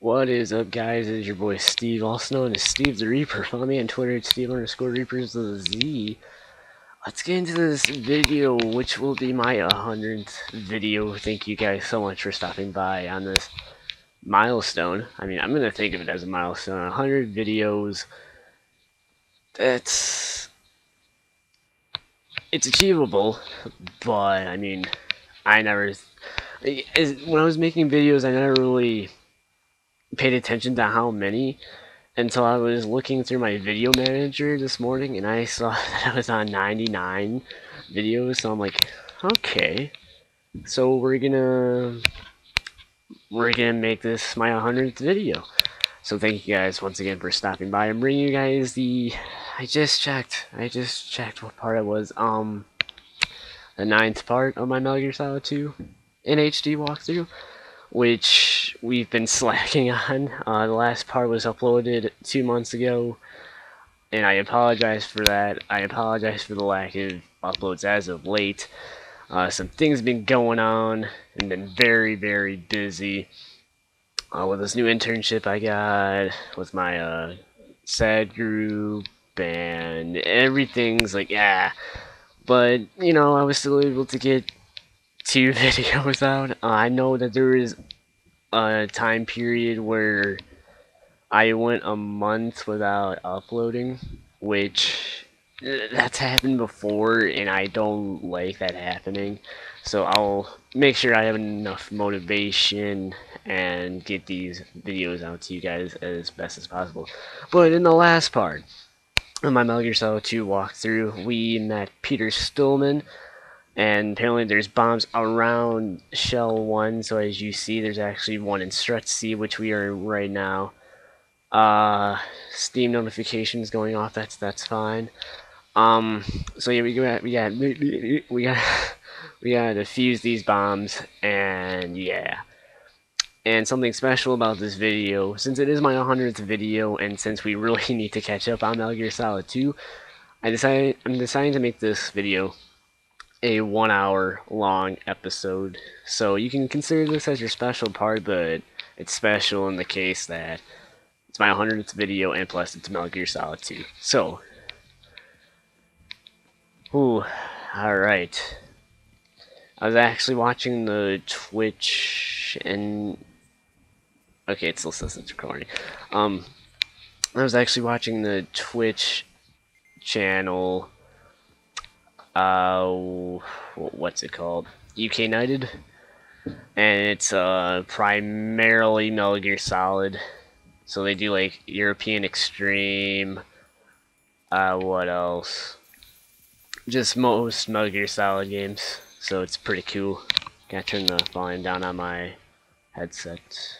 What is up, guys? It is your boy Steve, also known as Steve the Reaper. Follow me on Twitter at Steve underscore Reapers with a Z. Let's get into this video, which will be my 100th video. Thank you guys so much for stopping by on this milestone. I mean, I'm going to think of it as a milestone. 100 videos. That's... It's achievable, but, I mean, I never... When I was making videos, I never really paid attention to how many until I was looking through my video manager this morning and I saw that I was on 99 videos. So I'm like okay. So we're gonna we're gonna make this my 100th video. So thank you guys once again for stopping by I'm bringing you guys the I just checked I just checked what part it was um the ninth part of my Metal Gear Solid 2 in HD walkthrough which we've been slacking on. Uh, the last part was uploaded two months ago, and I apologize for that. I apologize for the lack of uploads as of late. Uh, some things have been going on and been very, very busy. Uh, with this new internship I got, with my uh, SAD group, and everything's like, yeah. But, you know, I was still able to get two videos out. Uh, I know that there is a time period where I went a month without uploading, which uh, that's happened before, and I don't like that happening. So I'll make sure I have enough motivation and get these videos out to you guys as best as possible. But in the last part of my Metal Gear Solid 2 walkthrough, we met Peter Stillman, and apparently there's bombs around shell 1 so as you see there's actually one in stretch C which we are in right now. Uh, steam notifications going off that's that's fine. Um so yeah we got we got we got we got to fuse these bombs and yeah. And something special about this video since it is my 100th video and since we really need to catch up on Metal Gear Solid 2 I decided I'm deciding to make this video a one hour long episode. So you can consider this as your special part, but it's special in the case that it's my 100th video and plus it's Metal Gear Solid 2. So, ooh, alright. I was actually watching the Twitch and okay, it still says it's recording. Um, I was actually watching the Twitch channel uh, what's it called? UK United, and it's uh primarily Metal Gear Solid. So they do like European Extreme. Uh, what else? Just most Metal Gear Solid games. So it's pretty cool. Gotta turn the volume down on my headset.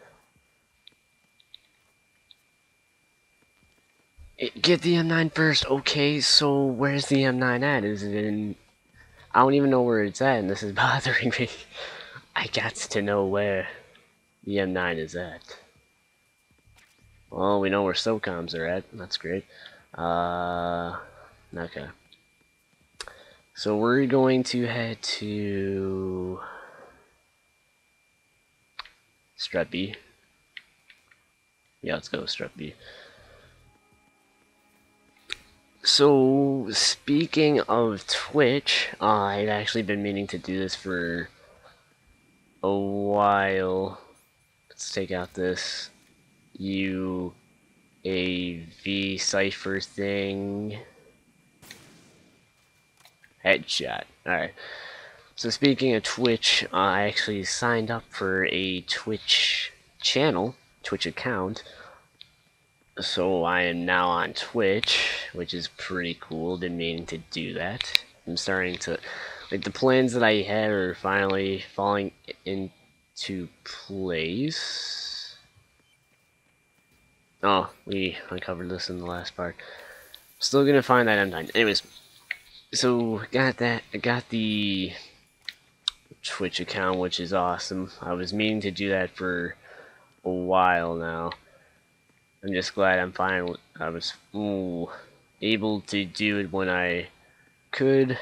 Get the M9 first, okay, so where's the M9 at? Is it in... I don't even know where it's at, and this is bothering me. I got to know where the M9 is at. Well, we know where SOCOMs are at. That's great. Uh, okay. So we're going to head to Strut B. Yeah, let's go Strut B. So, speaking of Twitch, uh, I've actually been meaning to do this for a while. Let's take out this UAV Cypher thing. Headshot. Alright. So speaking of Twitch, uh, I actually signed up for a Twitch channel, Twitch account. So I am now on Twitch, which is pretty cool. Didn't mean to do that. I'm starting to, like the plans that I had are finally falling into place. Oh, we uncovered this in the last part. Still gonna find that M9. Anyways, so got that. I got the Twitch account, which is awesome. I was meaning to do that for a while now. I'm just glad I'm fine. I was ooh, able to do it when I could.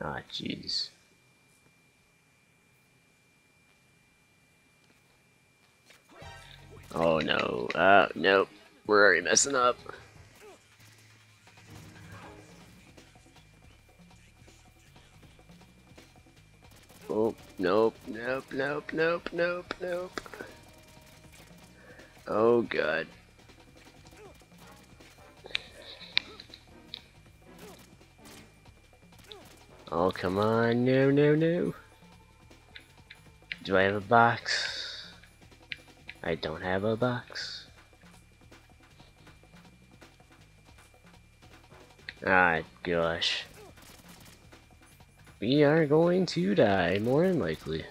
Ah, jeez. Oh no. Uh, nope. We're already messing up. Oh, nope, nope, nope, nope, nope, nope. Oh, God. Oh, come on. No, no, no. Do I have a box? I don't have a box. Ah, gosh. We are going to die, more than likely.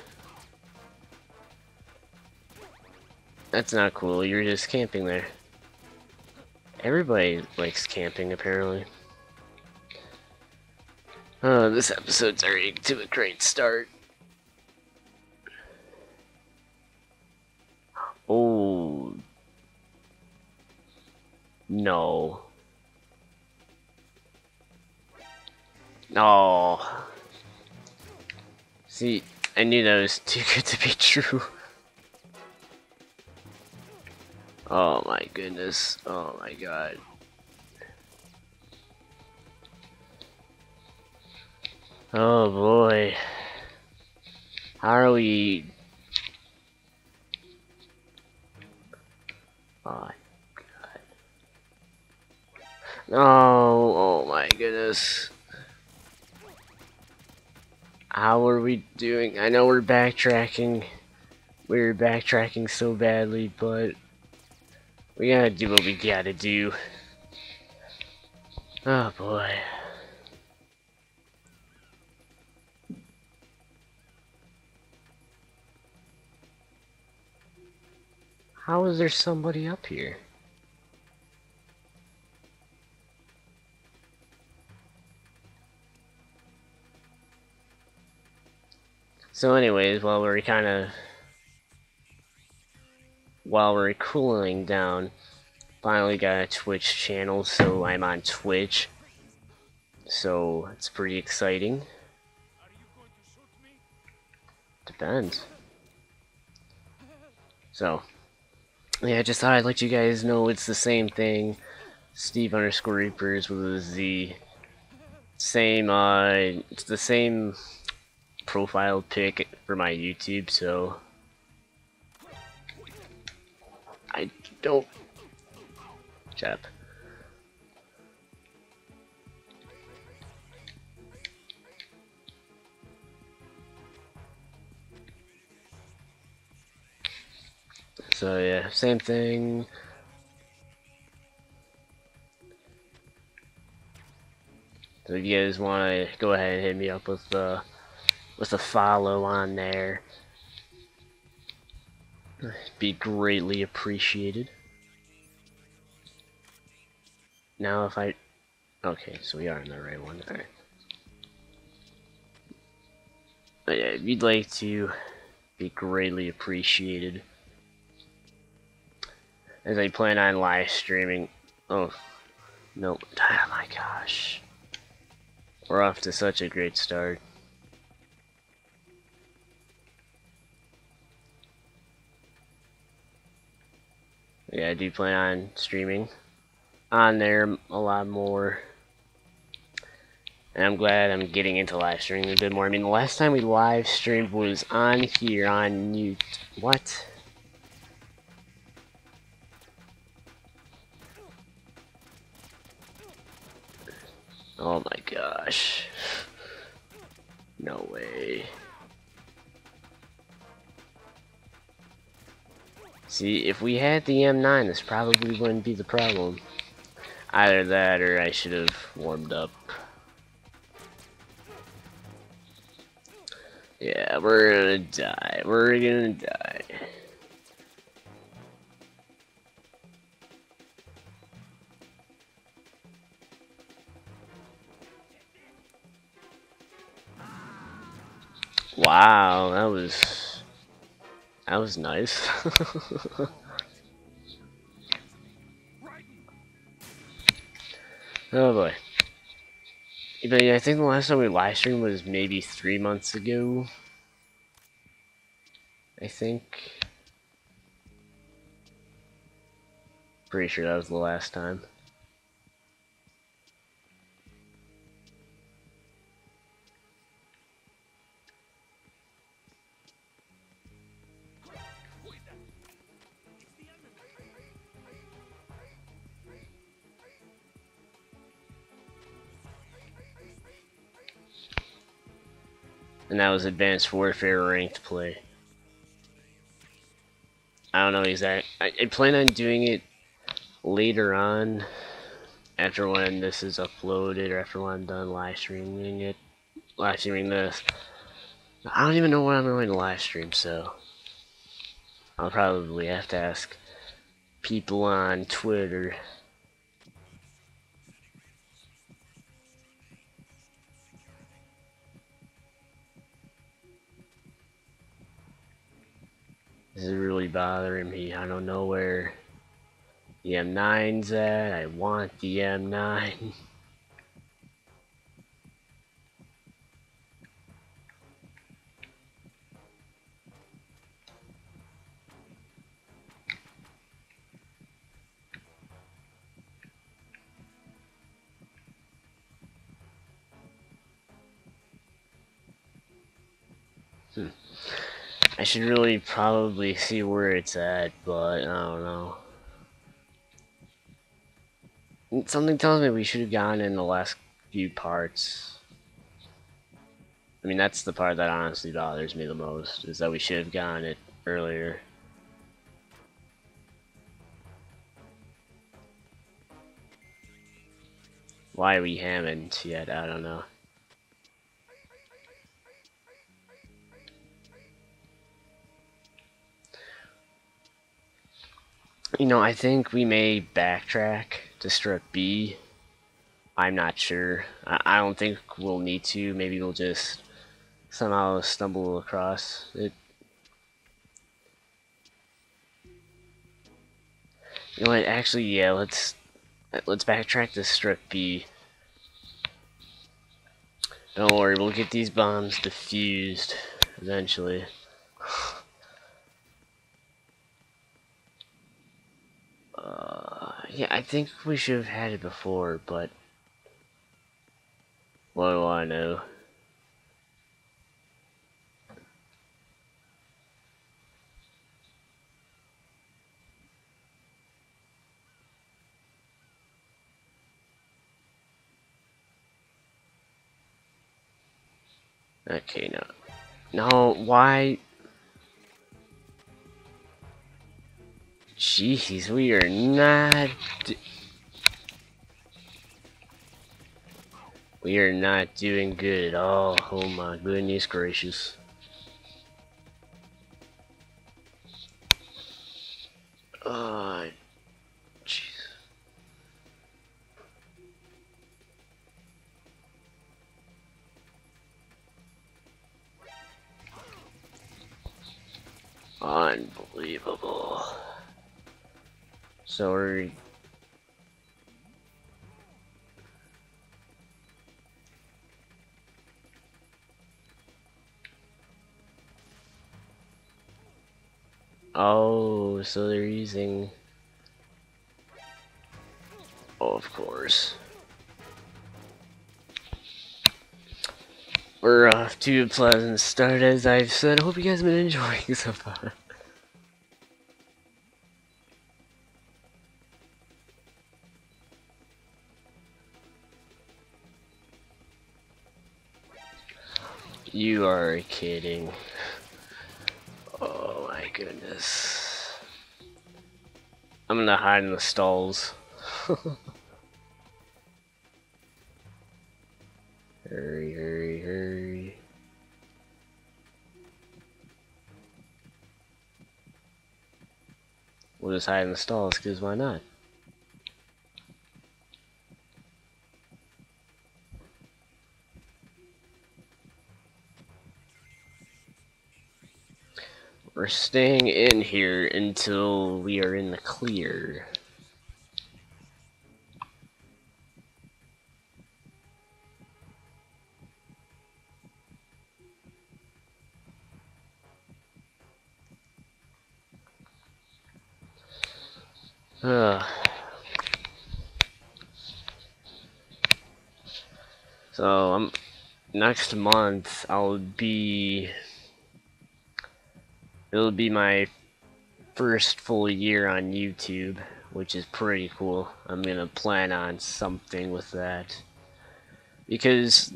That's not cool, you're just camping there. Everybody likes camping, apparently. Oh, this episode's already to a great start. Oh. No. No. See, I knew that was too good to be true. Oh my goodness. Oh my god. Oh boy. How are we... Oh god. No, oh my goodness. How are we doing? I know we're backtracking. We're backtracking so badly, but we gotta do what we gotta do. Oh boy. How is there somebody up here? So anyways, while we're kind of while we're cooling down, finally got a Twitch channel, so I'm on Twitch. So it's pretty exciting. Depends. So, yeah, I just thought I'd let you guys know it's the same thing. Steve underscore Reapers was the same, uh, it's the same profile pic for my YouTube, so So yeah, same thing. So if you guys want to go ahead and hit me up with the with a follow on there. it'd Be greatly appreciated. Now if I... Okay, so we are in the right one. Alright. But yeah, if you'd like to, be greatly appreciated. As I plan on live streaming... Oh, no. Oh my gosh. We're off to such a great start. yeah, I do plan on streaming on there a lot more. And I'm glad I'm getting into live streaming a bit more. I mean, the last time we live streamed was on here on mute. What? Oh my gosh. No way. See, if we had the M9, this probably wouldn't be the problem. Either that or I should have warmed up. Yeah, we're gonna die. We're gonna die. Wow, that was that was nice. oh boy. But yeah, I think the last time we live streamed was maybe three months ago. I think. Pretty sure that was the last time. And that was Advanced Warfare ranked play. I don't know exactly. I, I plan on doing it later on, after when this is uploaded, or after when I'm done live streaming it, live streaming this. I don't even know when I'm going to live stream, so I'll probably have to ask people on Twitter. Bothering me. I don't know where the M9's at. I want the M9. I should really probably see where it's at, but I don't know. Something tells me we should have gone in the last few parts. I mean, that's the part that honestly bothers me the most, is that we should have gone it earlier. Why we haven't yet, I don't know. You know, I think we may backtrack to strip B. I'm not sure. I, I don't think we'll need to. Maybe we'll just somehow stumble across it. You know what? Actually, yeah. Let's let's backtrack to strip B. Don't worry, we'll get these bombs defused eventually. Uh, yeah, I think we should have had it before, but what do I know? Okay, no. No, why? Jeez, we are not... We are not doing good at all. Oh my goodness gracious. Oh, jeez. Unbelievable. So we're Oh, so they're using Oh, of course. We're off to a pleasant start, as I've said. Hope you guys have been enjoying so far. Are kidding. Oh my goodness. I'm gonna hide in the stalls. hurry, hurry, hurry. We'll just hide in the stalls, because why not? We're staying in here until we are in the clear. Ugh. So, um, next month I'll be it'll be my first full year on YouTube, which is pretty cool. I'm gonna plan on something with that. Because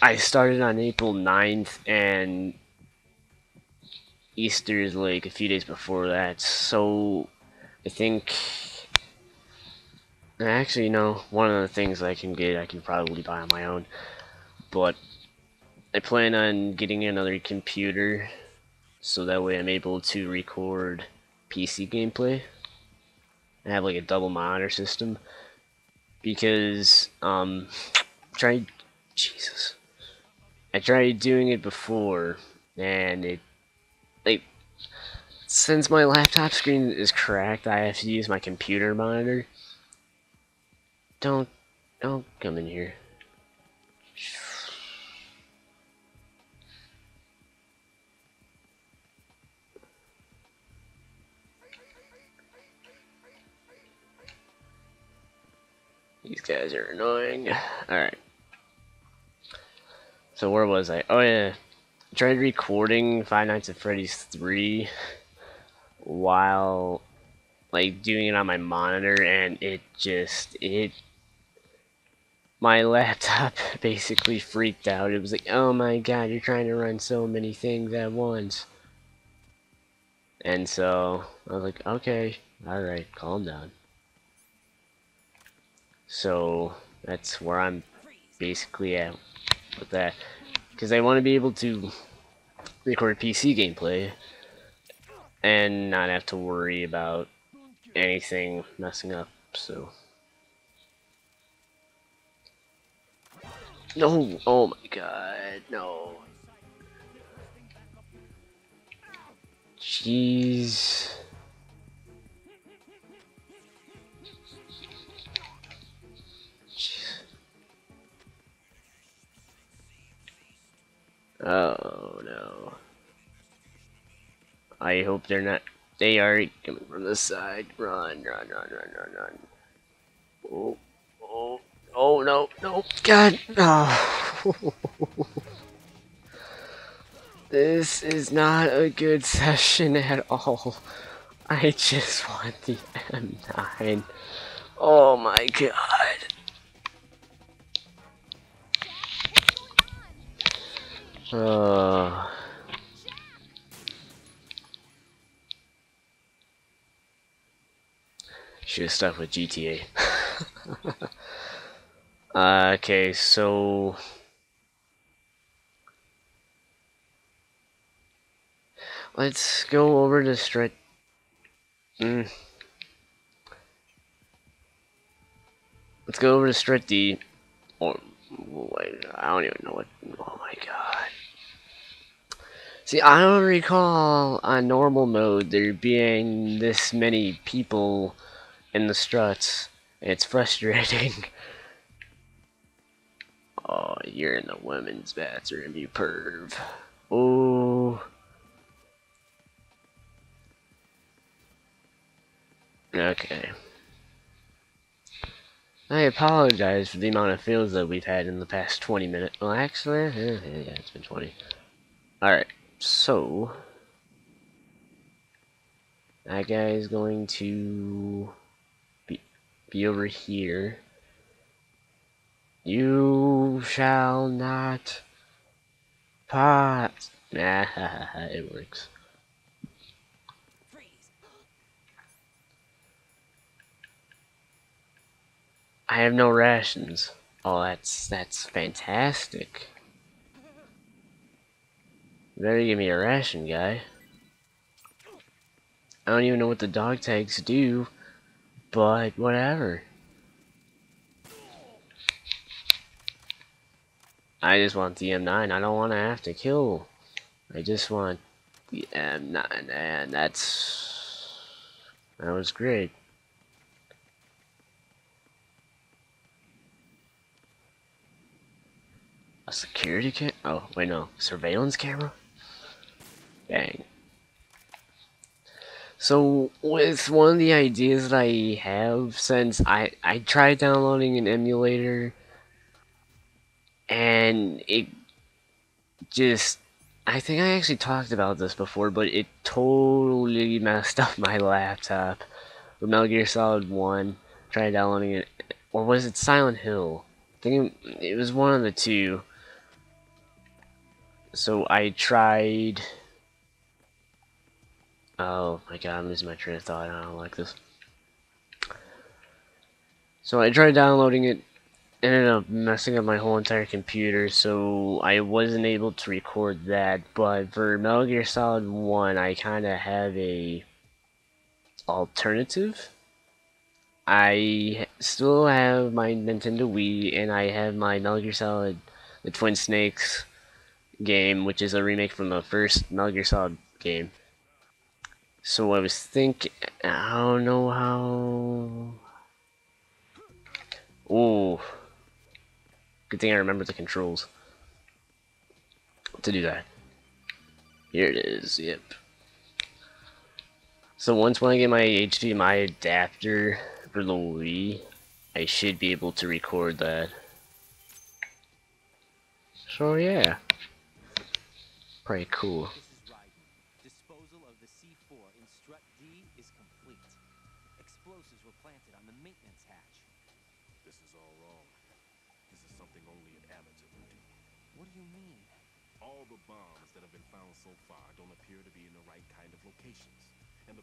I started on April 9th and Easter is like a few days before that, so I think actually no, one of the things I can get I can probably buy on my own. But I plan on getting another computer so that way I'm able to record PC gameplay. I have like a double monitor system because um tried Jesus. I tried doing it before and it like since my laptop screen is cracked I have to use my computer monitor. Don't don't come in here. These guys are annoying. Alright. So where was I? Oh yeah. I tried recording Five Nights at Freddy's 3 while like doing it on my monitor and it just it my laptop basically freaked out. It was like, oh my god, you're trying to run so many things at once. And so I was like, okay, alright, calm down. So that's where I'm basically at with that. Because I want to be able to record PC gameplay and not have to worry about anything messing up, so. No! Oh my god, no. Jeez. Oh no. I hope they're not. They are coming from the side. Run, run, run, run, run, run. Oh, oh, oh no, no, God, no. this is not a good session at all. I just want the M9. Oh my god. Uh, should stuck with GTA. uh, okay, so let's go over to straight. Mm. Let's go over to Strut D. Or wait, I don't even know what. Oh my god. See, I don't recall on normal mode there being this many people in the struts. It's frustrating. oh, you're in the women's bathroom, you perv. Oh. Okay. I apologize for the amount of fills that we've had in the past 20 minutes. Well, actually, yeah, yeah it's been 20. Alright. So, that guy is going to be, be over here. You shall not pot. Nah, it works. I have no rations. Oh, that's that's fantastic. Better give me a ration, guy. I don't even know what the dog tags do, but whatever. I just want the M9. I don't want to have to kill. I just want the M9, and that's that was great. A security cam? Oh, wait, no. Surveillance camera? Dang. So, with one of the ideas that I have, since I, I tried downloading an emulator, and it just, I think I actually talked about this before, but it totally messed up my laptop. With Metal Gear Solid 1, tried downloading it, or was it Silent Hill? I think it was one of the two. So I tried Oh my god, I'm losing my train of thought. I don't like this. So I tried downloading it, ended up messing up my whole entire computer, so I wasn't able to record that. But for Metal Gear Solid 1, I kind of have a alternative. I still have my Nintendo Wii, and I have my Metal Gear Solid, the Twin Snakes game, which is a remake from the first Metal Gear Solid game. So I was thinking, I don't know how. Oh, good thing I remember the controls to do that. Here it is. Yep. So once when I get my HDMI adapter for the Wii, I should be able to record that. So yeah, pretty cool.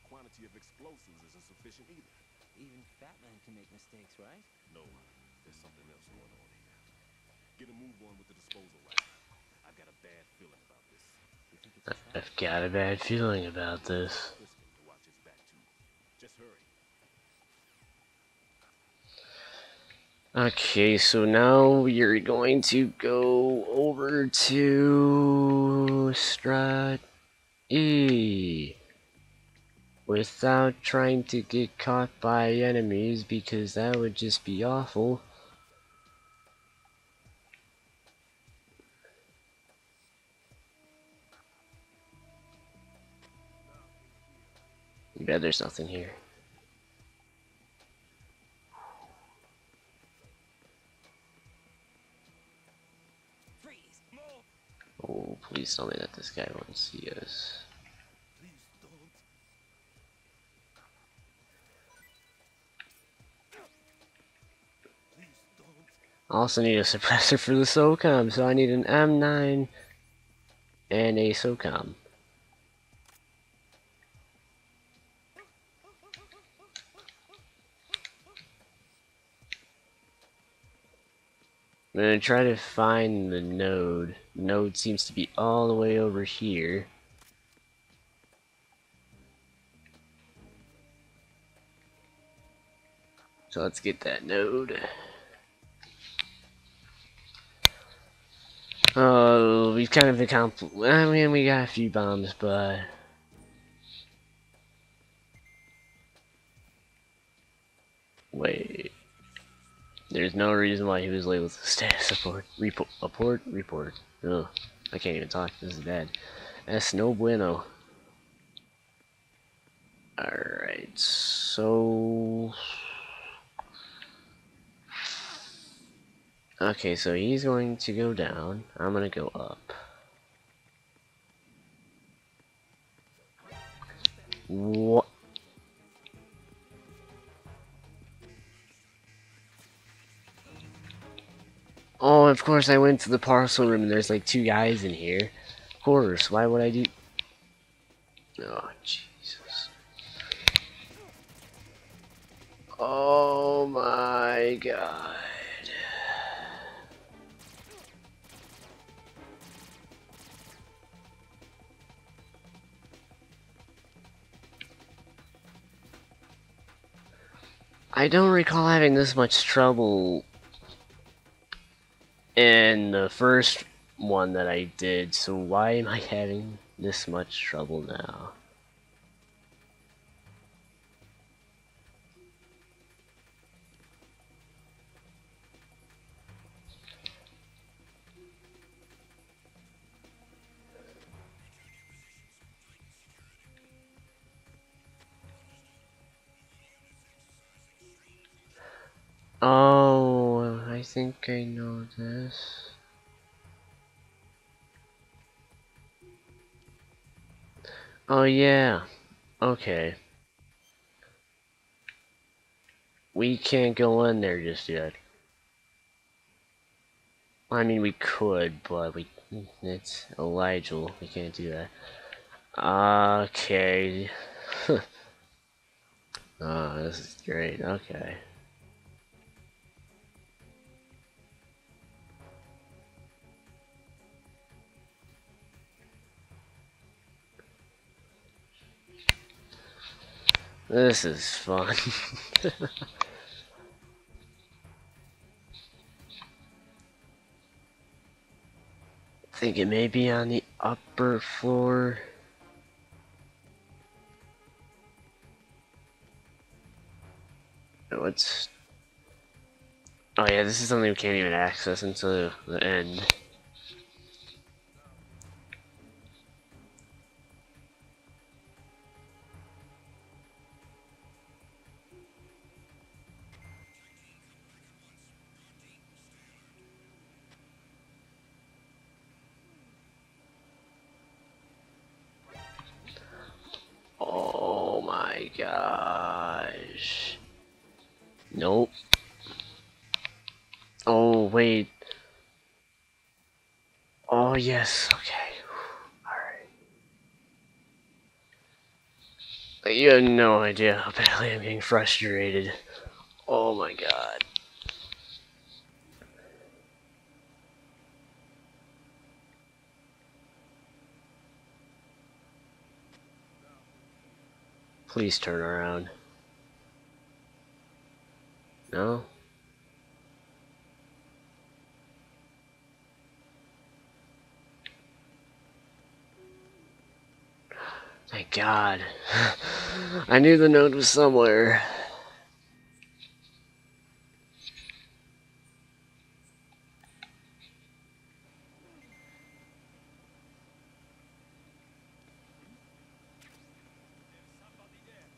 quantity of explosives isn't sufficient either. Even Fatman can make mistakes, right? No, there's something else going on here. Get a move on with the disposal lab. I've got a bad feeling about this. I've got a bad feeling about this. Okay, so now you're going to go over to Strut E without trying to get caught by enemies because that would just be awful. You bet there's nothing here. Oh, please tell me that this guy won't see us. I also need a suppressor for the SOCOM, so I need an M9 and a SOCOM. I'm gonna try to find the node. node seems to be all the way over here. So let's get that node. Oh, we've kind of accomplished. I mean, we got a few bombs, but. Wait. There's no reason why he was labeled status report. Report. Report. Report. Ugh. I can't even talk. This is bad. That's no bueno. Alright, so. Okay, so he's going to go down. I'm going to go up. What? Oh, of course I went to the parcel room and there's like two guys in here. Of course. Why would I do? Oh Jesus! Oh my God! I don't recall having this much trouble in the first one that I did, so why am I having this much trouble now? Think I know this. Oh yeah. Okay. We can't go in there just yet. I mean, we could, but we it's Elijah. We can't do that. Okay. oh, this is great. Okay. This is fun. I think it may be on the upper floor. What's... Oh yeah, this is something we can't even access until the end. Gosh. Nope. Oh, wait. Oh, yes. Okay. Alright. You have no idea how badly I'm getting frustrated. Oh my god. Please turn around. No? Thank God. I knew the note was somewhere.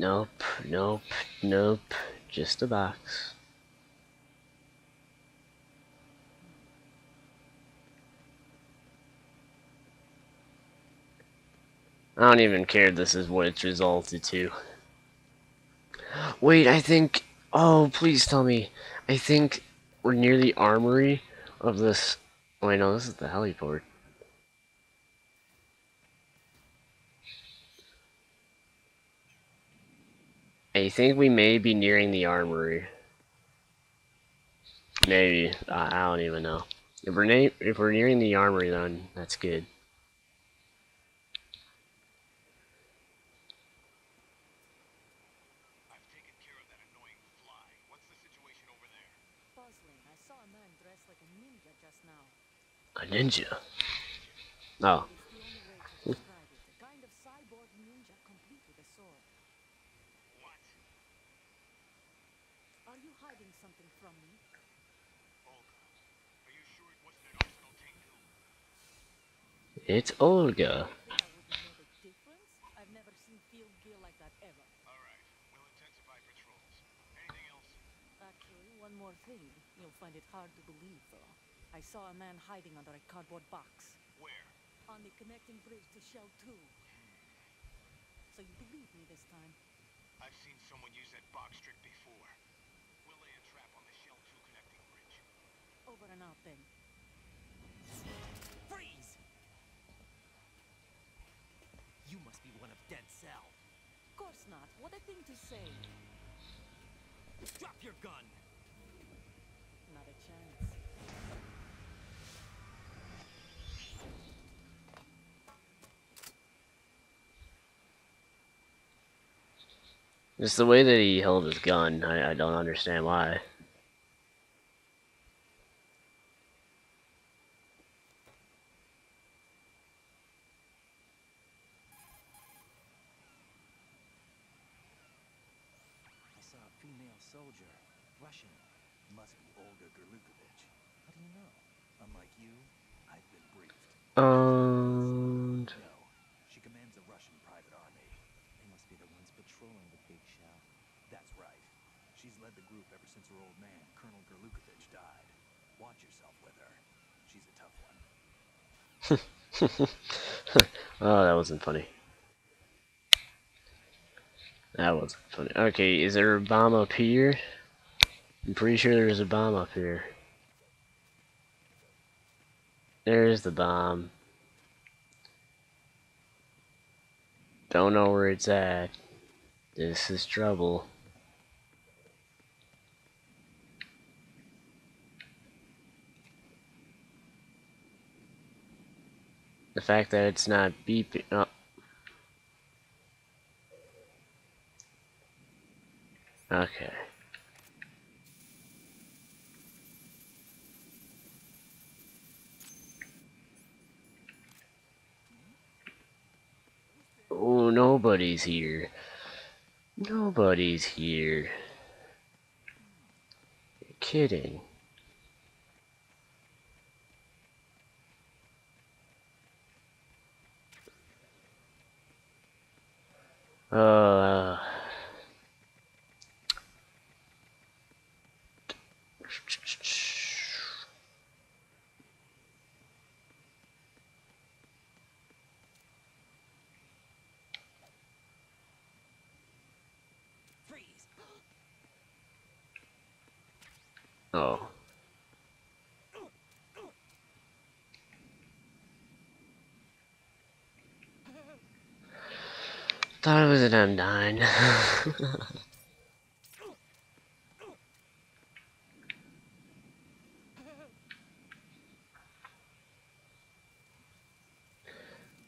Nope, nope, nope. Just a box. I don't even care this is what it's resulted to. Wait, I think... Oh, please tell me. I think we're near the armory of this... Oh, Wait, no, this is the heliport. I think we may be nearing the armory. Maybe. I I don't even know. If we're, na if we're nearing the armory, then that's good. I've taken care of that annoying fly. What's the situation over there? Puzzling. I saw a man dressed like a ninja just now. A ninja. Oh. It's the only way to describe it. A kind of cyborg ninja complete with a sword. What? Are you hiding something from me? Olga, are you sure it wasn't an Arsenal Tengu? It's Olga. I wouldn't know the difference. I've never seen field gear like that ever. Alright, we'll intensify patrols. Anything else? Actually, one more thing. You'll find it hard to believe, though. I saw a man hiding under a cardboard box Where? on the connecting bridge to Shell 2. So you believe me this time? I've seen someone use that box trick before. We'll lay a trap on the Shell 2 connecting bridge. Over and out then. Not. What a thing to say. Drop your gun! Not a chance. Just the way that he held his gun, I, I don't understand why. I saw a female soldier. Russian. Must be Olga Gurlukovich. How do you know? Unlike you, I've been briefed. Um, No, she commands a Russian private army. They must be the ones patrolling the big shell. That's right. She's led the group ever since her old man, Colonel Gurlukovich, died. Watch yourself with her. She's a tough one. oh, that wasn't funny. That wasn't funny. Okay, is there a bomb up here? I'm pretty sure there's a bomb up here. There's the bomb. Don't know where it's at. This is trouble. The fact that it's not beeping. Oh. Okay. Oh, nobody's here. Nobody's here. You're kidding. Uh. Oh. Thought it was an M9.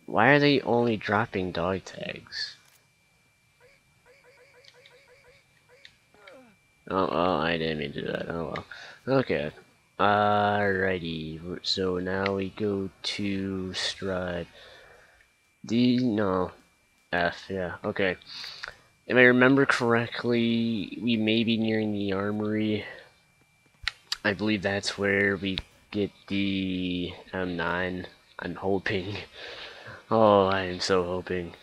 Why are they only dropping dog tags? Oh, well, I didn't mean to do that. Oh, well. Okay. Alrighty. So now we go to Strut. D, no. F, yeah. Okay. If I remember correctly, we may be nearing the armory. I believe that's where we get the um, M9. I'm hoping. Oh, I am so hoping.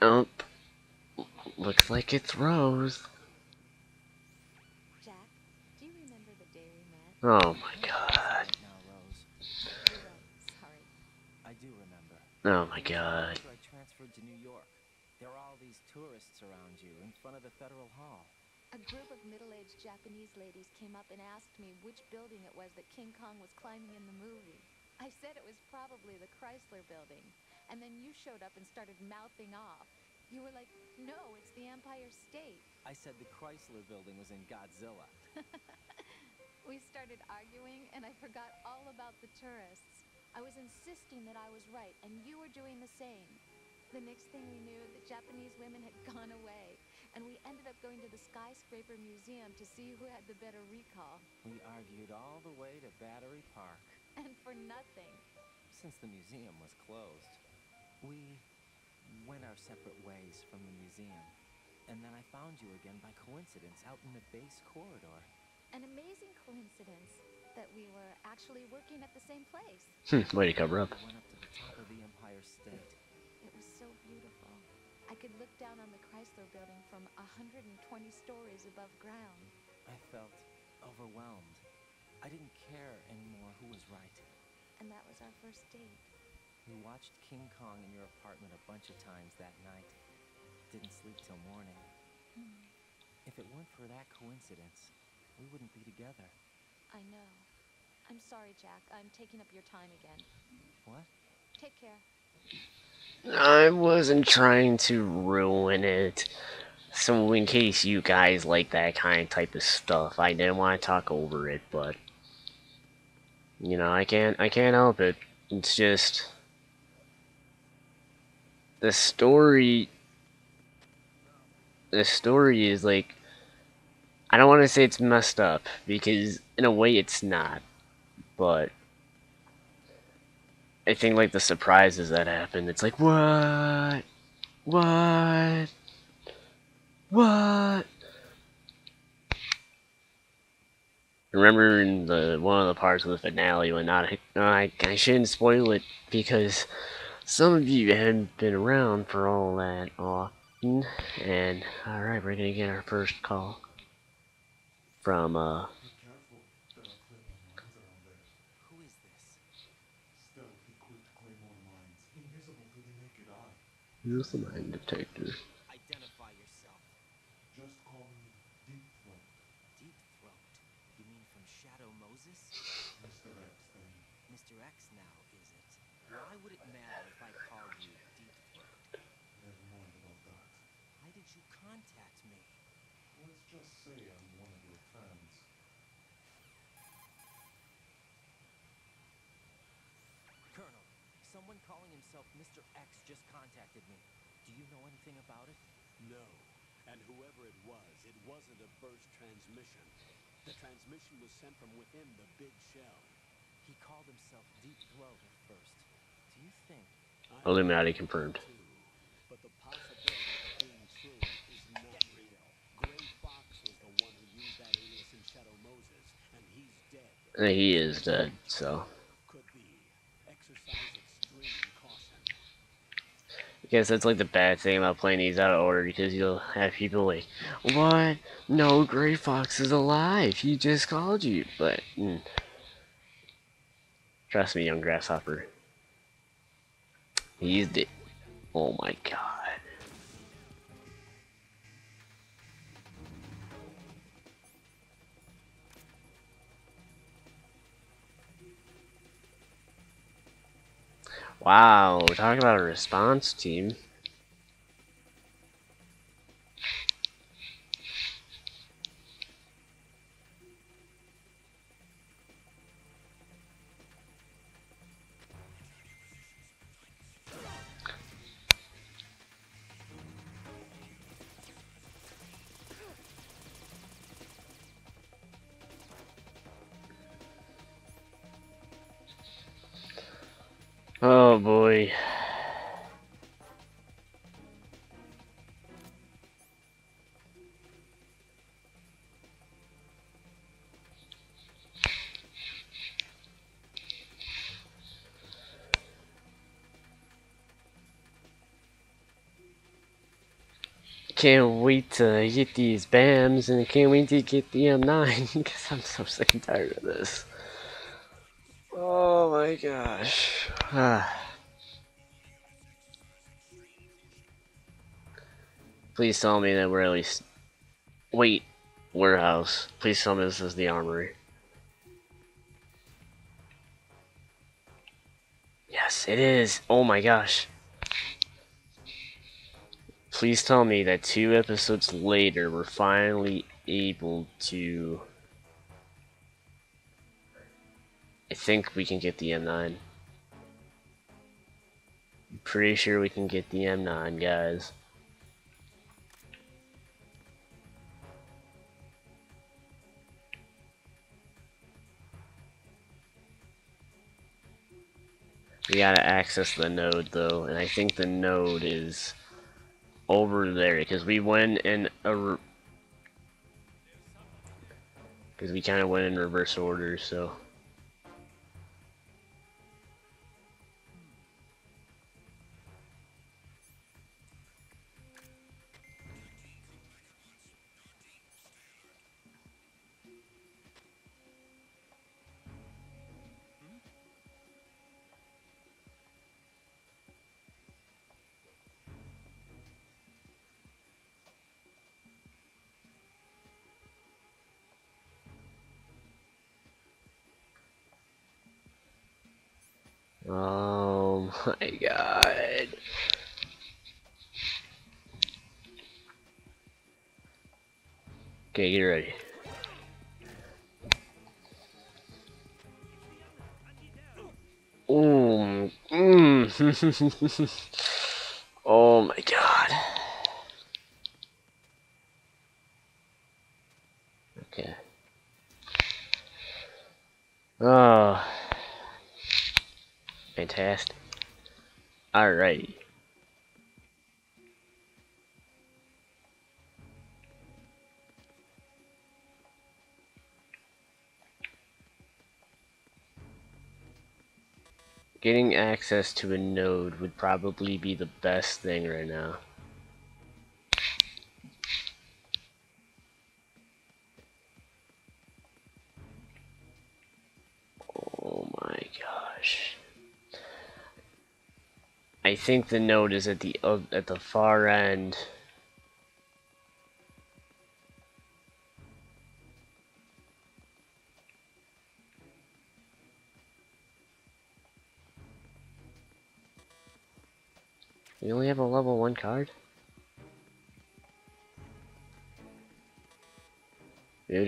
Oh, looks like it's Rose. Jack, do you remember the day? Oh my god. Now, Rose, You don't. Sorry. I do remember. Oh my god. After I transferred to New York, there are all these tourists around you in front of the Federal Hall. A group of middle-aged Japanese ladies came up and asked me which building it was that King Kong was climbing in the movie. I said it was probably the Chrysler building. And then you showed up and started mouthing off. You were like, no, it's the Empire State. I said the Chrysler building was in Godzilla. We started arguing, and I forgot all about the tourists. I was insisting that I was right, and you were doing the same. The next thing we knew, the Japanese women had gone away, and we ended up going to the Skyscraper Museum to see who had the better recall. We argued all the way to Battery Park, And for nothing. since the museum was closed. We went our separate ways from the museum. And then I found you again by coincidence out in the base corridor. An amazing coincidence that we were actually working at the same place. Hmm, way to cover up. We went up to the top of the Empire State. It was so beautiful. I could look down on the Chrysler building from 120 stories above ground. I felt overwhelmed. I didn't care anymore who was right. And that was our first date. We watched King Kong in your apartment a bunch of times that night. Didn't sleep till morning. If it weren't for that coincidence, we wouldn't be together. I know. I'm sorry, Jack. I'm taking up your time again. What? Take care. I wasn't trying to ruin it. So in case you guys like that kind of type of stuff, I didn't want to talk over it, but you know, I can't I can't help it. It's just the story the story is like I don't want to say it's messed up because in a way it's not, but I think like the surprises that happen, it's like what, what, what. Remember in the one of the parts of the finale when not I I shouldn't spoil it because some of you haven't been around for all that often. And alright, we're gonna get our first call from uh Who is this? Stealth equipped Claymore mines, invisible to the naked eye. Here's the mine detector. Identify yourself. Just call me Deep Throat, Deep Throat. You mean from Shadow Moses? Mr. X then. Mr. X now, is it? Why would it matter if I called you Deep Throat? Never mind about that. Why did you contact me? Let's just say I'm one of your fans. Someone calling himself Mr. X just contacted me. Do you know anything about it? No. And whoever it was, it wasn't a burst transmission. The transmission was sent from within the big shell. He called himself Deep Throat at first. Do you think Illuminati confirmed. too, But the possibility of being true is not real. Gray Fox was the one who used that alias in Shadow Moses, and he's dead. Uh, He is dead, so Could be. Exercise extreme caution. I guess that's like the bad thing about playing these out of order because you'll have people like, "What? No, Gray Fox is alive. He just called you." But mm, trust me, young grasshopper, he's dead. Oh my god. Wow, talk about a response team. Oh boy. Can't wait to get these BAMs and I can't wait to get the M9 because I'm so sick and tired of this. My gosh. Please tell me that we're at least. Wait, warehouse. Please tell me this is the armory. Yes, it is. Oh my gosh. Please tell me that two episodes later we're finally able to. I think we can get the M9. I'm pretty sure we can get the M9, guys. We gotta access the node though, and I think the node is over there because we went in a because we kind of went in reverse order, so. My god. Okay, get ready. Ooh, mm. access to a node would probably be the best thing right now. Oh my gosh. I think the node is at the uh, at the far end.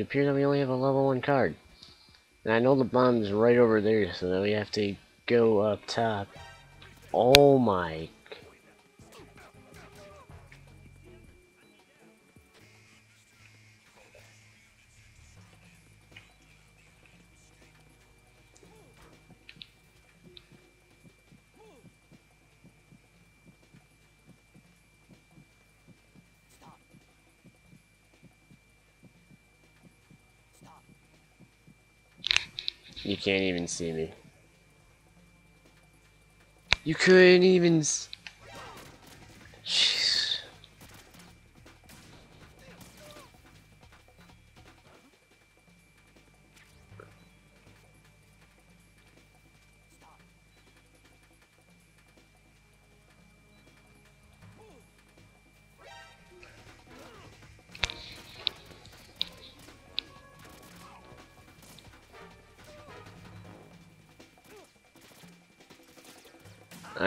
It would appear that we only have a level 1 card. And I know the bomb's right over there, so we have to go up top. Oh my... You can't even see me. You couldn't even.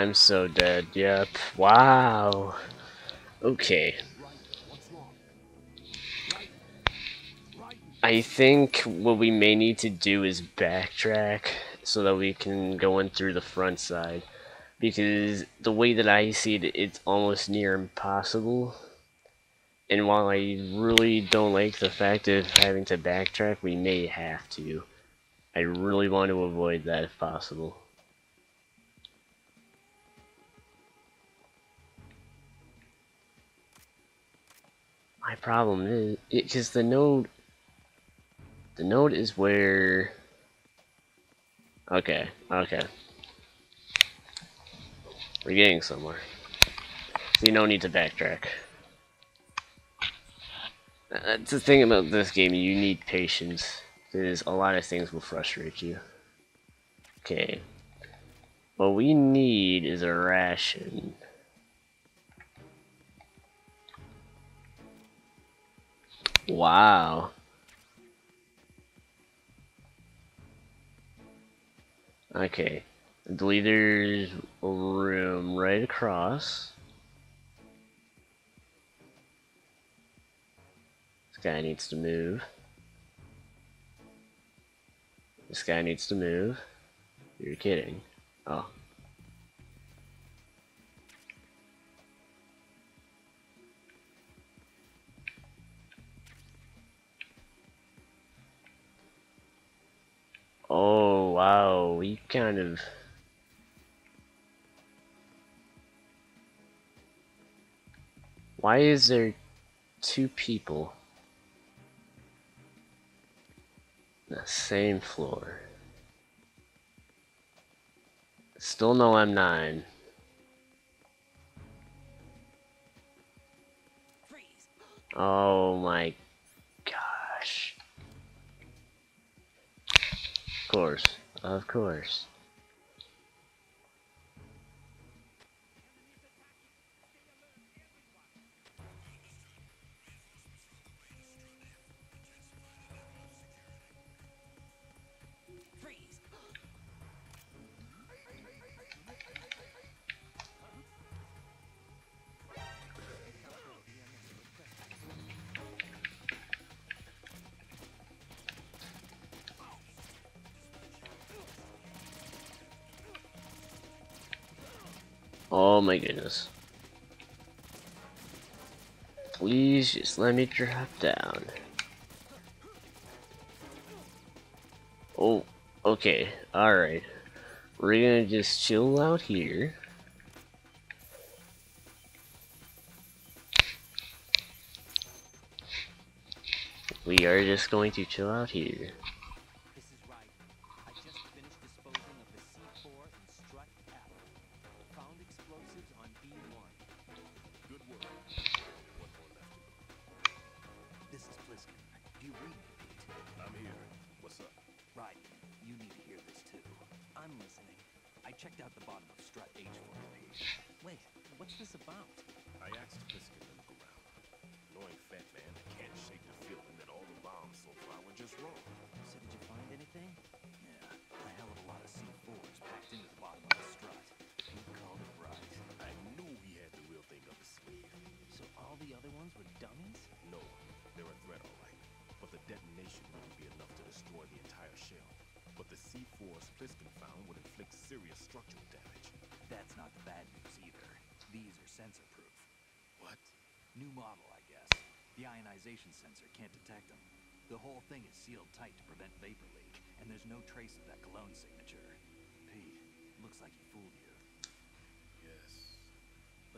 I'm so dead. Yep. Wow. Okay. I think what we may need to do is backtrack so that we can go in through the front side. Because the way that I see it, it's almost near impossible. And while I really don't like the fact of having to backtrack, we may have to. I really want to avoid that if possible. Problem is, because the node, the node is where, okay, okay. We're getting somewhere. So you don't need to backtrack. Uh, That's the thing about this game, you need patience. Because a lot of things will frustrate you. Okay. What we need is a ration. Wow. Okay. There's a room right across. This guy needs to move. This guy needs to move. You're kidding. Oh. Oh, wow, we kind of... Why is there two people? The same floor. Still no M9. Oh my course, of course. Oh my goodness. Please just let me drop down. Oh, okay, alright. We're gonna just chill out here. We are just going to chill out here.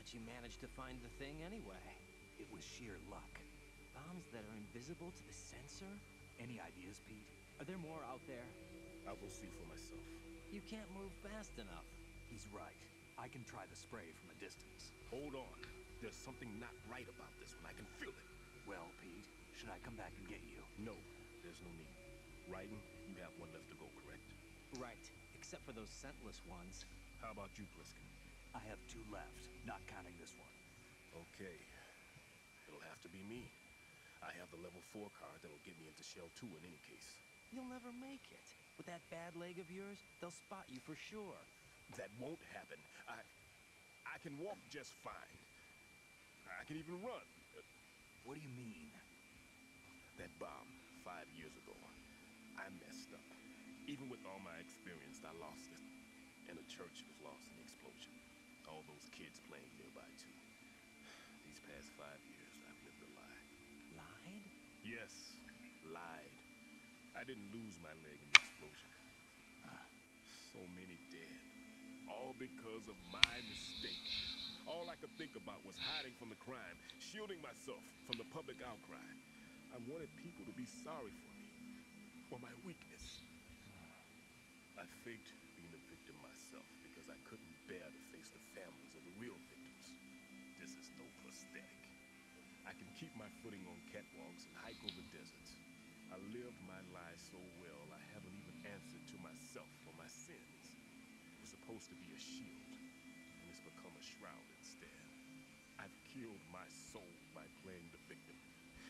You managed to find the thing anyway. It was sheer luck. Bombs that are invisible to the sensor? Any ideas, Pete? Are there more out there? I'll go see for myself. You can't move fast enough. He's right. I can try the spray from a distance. Hold on. There's something not right about this one. I can feel it. Well, Pete, should I come back and get you? No, there's no need. Raiden, you have one left to go, correct? Right, except for those scentless ones. How about you, Pliskin? I have two left, not counting this one. Okay. It'll have to be me. I have the level 4 card that'll get me into Shell 2 in any case. You'll never make it. With that bad leg of yours, they'll spot you for sure. That won't happen. I... I can walk just fine. I can even run. What do you mean? That bomb, five years ago. I messed up. Even with all my experience, I lost it. And the church was lost in the explosion. All those kids playing nearby, too. These past five years, I've lived a lie. Lied? Yes, lied. I didn't lose my leg in the explosion. Ah. So many dead. All because of my mistake. All I could think about was hiding from the crime, shielding myself from the public outcry. I wanted people to be sorry for me, for my weakness. Ah. I faked being a victim myself because I couldn't bear to face the families I can keep my footing on catwalks and hike over deserts. I lived my lie so well, I haven't even answered to myself for my sins. It was supposed to be a shield, and it's become a shroud instead. I've killed my soul by playing the victim.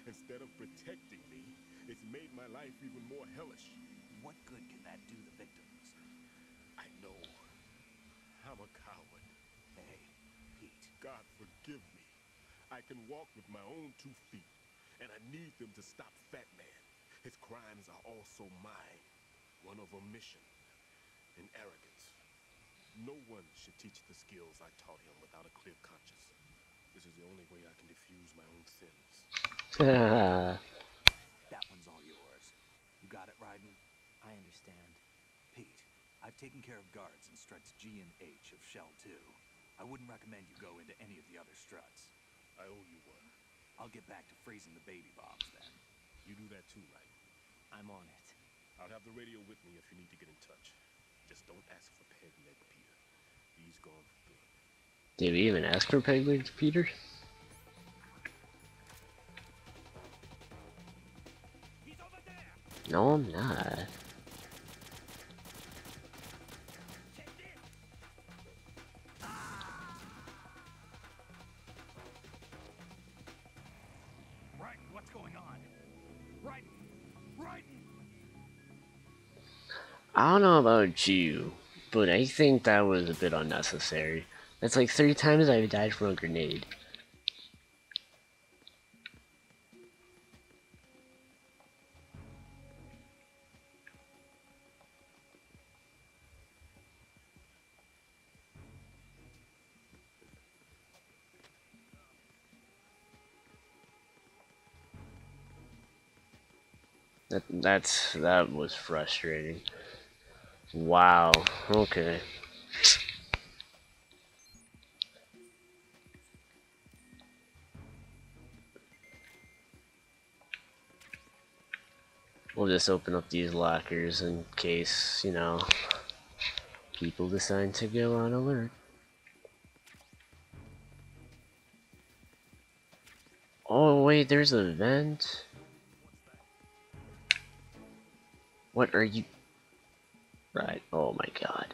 Instead of protecting me, it's made my life even more hellish. What good can that do the victims? I know. I'm a coward. Hey, Pete. God forgive me. I can walk with my own two feet, and I need them to stop Fat Man. His crimes are also mine. One of omission and arrogance. No one should teach the skills I taught him without a clear conscience. This is the only way I can diffuse my own sins. That one's all yours. You got it, Raiden? I understand. Pete, I've taken care of guards in struts G and H of Shell 2. I wouldn't recommend you go into any of the other struts. I owe you one. I'll get back to freezing the baby bombs then. You do that too, right? I'm on it. I'll have the radio with me if you need to get in touch. Just don't ask for Peg Leg Peter. He's gone for good. Did we even ask for Peg Leg Peter? No, I'm not. I don't know about you, but I think that was a bit unnecessary. That's like three times I've died from a grenade. That, that's, that was frustrating. Wow. Okay. We'll just open up these lockers in case, you know, people decide to go on alert. Oh wait, there's a vent. What are you? Right. Oh my god.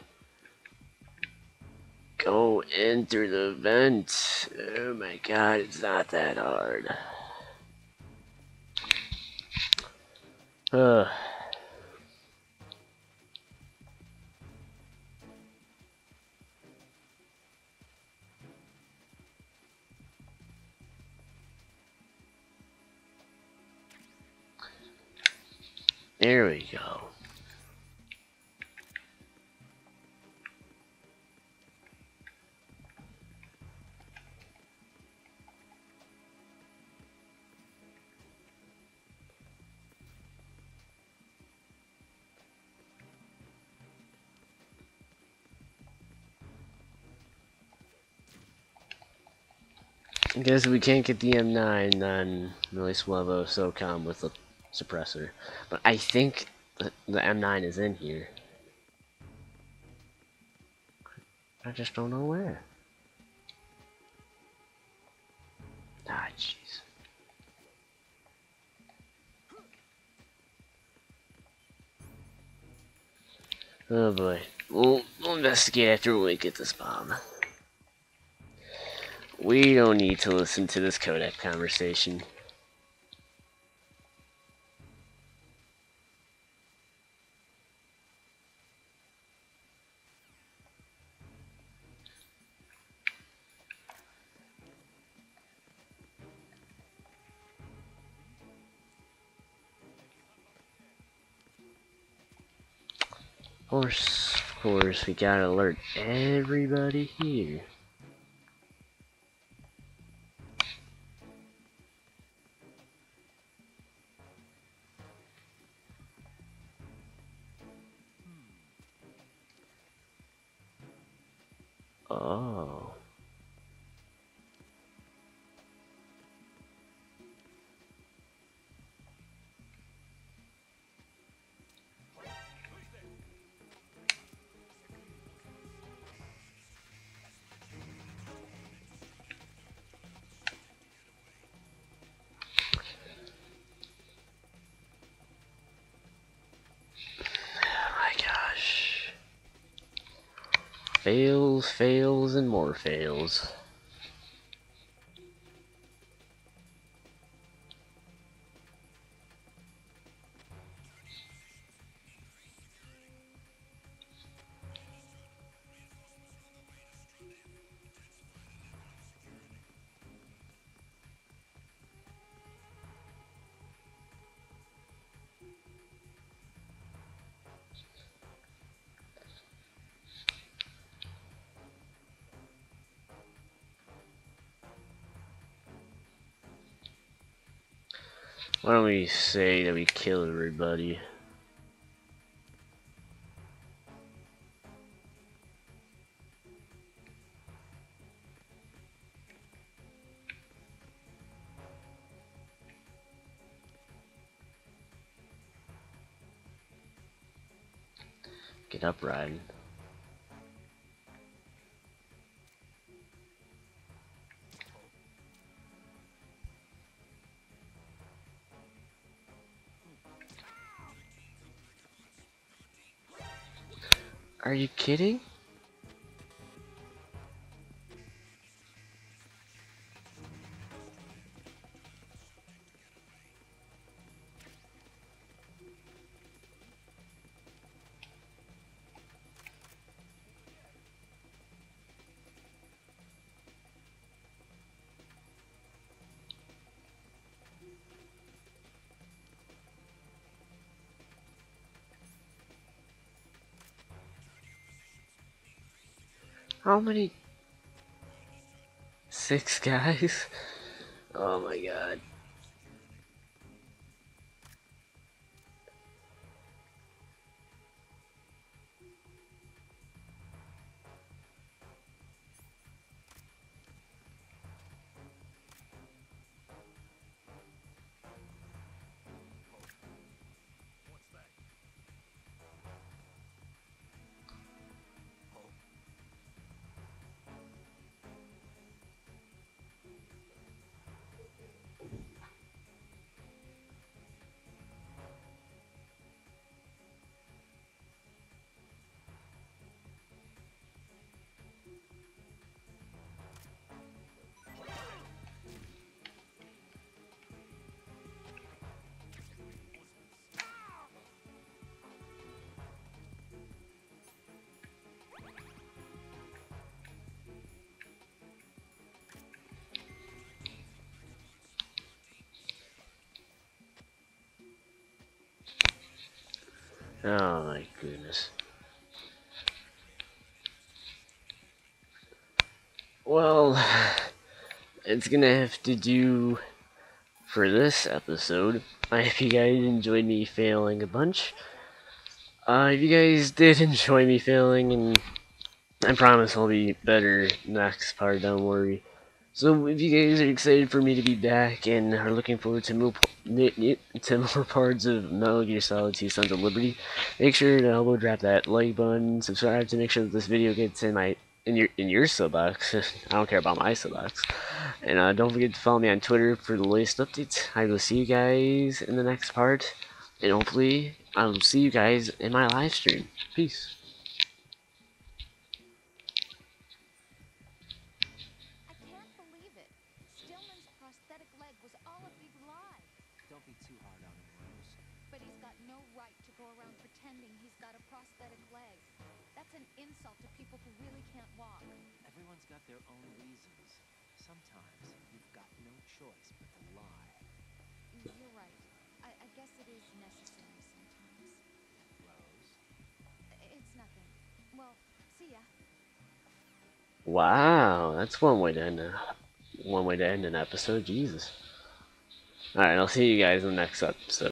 Go in through the vent. Oh my god, it's not that hard. Ugh. There we go. Guess if we can't get the M9, then least we'll have a SOCOM with a suppressor. But I think the, the M9 is in here. I just don't know where. Ah, jeez. Oh boy. We'll, we'll investigate after we get this bomb. We don't need to listen to this codec conversation. Of course, of course, we gotta alert everybody here. Fails, and more fails. We say that we kill everybody? Get up, Ryan. You kidding? How many? Six guys? Oh my god. Oh my goodness. Well, it's gonna have to do for this episode. I hope you guys enjoyed me failing a bunch. Uh, if you guys did enjoy me failing, and I promise I'll be better next part, don't worry. So if you guys are excited for me to be back and are looking forward to more, to more parts of Metal Gear Solid 2 Sons of Liberty, make sure to elbow drop that like button, subscribe to make sure that this video gets in my in your in your sub box. I don't care about my sub box. And uh, don't forget to follow me on Twitter for the latest updates. I will see you guys in the next part, and hopefully I will see you guys in my live stream. Peace. Wow, that's one way to end a one way to end an episode. Jesus. All right, I'll see you guys in the next episode.